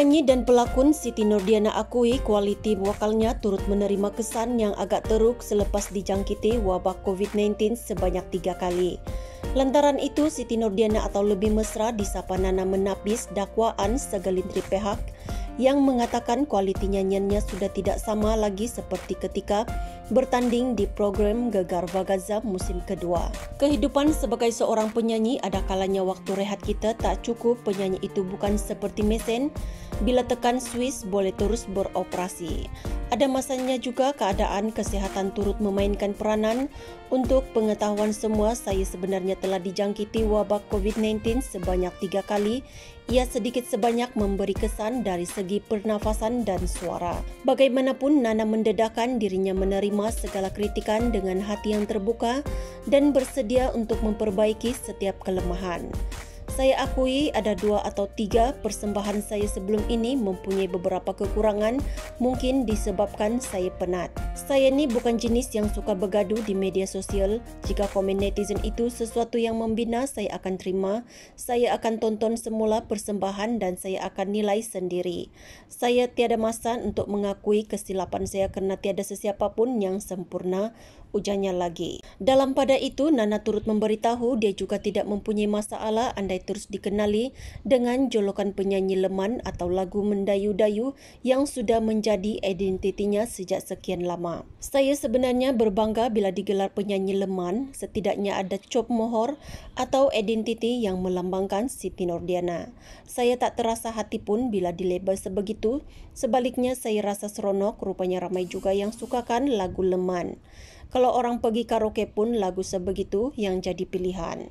Penyanyi dan pelakon Siti Nordiana akui kualiti vokalnya turut menerima kesan yang agak teruk selepas dijangkiti wabak COVID-19 sebanyak tiga kali. Lantaran itu, Siti Nordiana atau lebih mesra disapa Nana menapis dakwaan segelintir pihak yang mengatakan kualiti nyanyiannya sudah tidak sama lagi seperti ketika bertanding di program Gegar Vagaza musim kedua. Kehidupan sebagai seorang penyanyi ada kalanya waktu rehat kita tak cukup penyanyi itu bukan seperti mesin bila tekan Swiss boleh terus beroperasi. Ada masanya juga keadaan kesihatan turut memainkan peranan. Untuk pengetahuan semua, saya sebenarnya telah dijangkiti wabak COVID-19 sebanyak tiga kali. Ia sedikit sebanyak memberi kesan dari segi pernafasan dan suara. Bagaimanapun, Nana mendedahkan dirinya menerima segala kritikan dengan hati yang terbuka dan bersedia untuk memperbaiki setiap kelemahan. Saya akui ada dua atau tiga persembahan saya sebelum ini mempunyai beberapa kekurangan mungkin disebabkan saya penat. Saya ni bukan jenis yang suka bergaduh di media sosial. Jika komen netizen itu sesuatu yang membina, saya akan terima. Saya akan tonton semula persembahan dan saya akan nilai sendiri. Saya tiada masa untuk mengakui kesilapan saya kerana tiada sesiapa pun yang sempurna ujarnya lagi. Dalam pada itu, Nana turut memberitahu dia juga tidak mempunyai masalah andai terus dikenali dengan jolokan penyanyi leman atau lagu mendayu-dayu yang sudah menjadi identitinya sejak sekian lama. Saya sebenarnya berbangga bila digelar penyanyi leman, setidaknya ada cop mohor atau identiti yang melambangkan Siti Nordiana. Saya tak terasa hati pun bila dilabel sebegitu, sebaliknya saya rasa seronok rupanya ramai juga yang sukakan lagu leman. Kalau orang pergi karaoke pun lagu sebegitu yang jadi pilihan.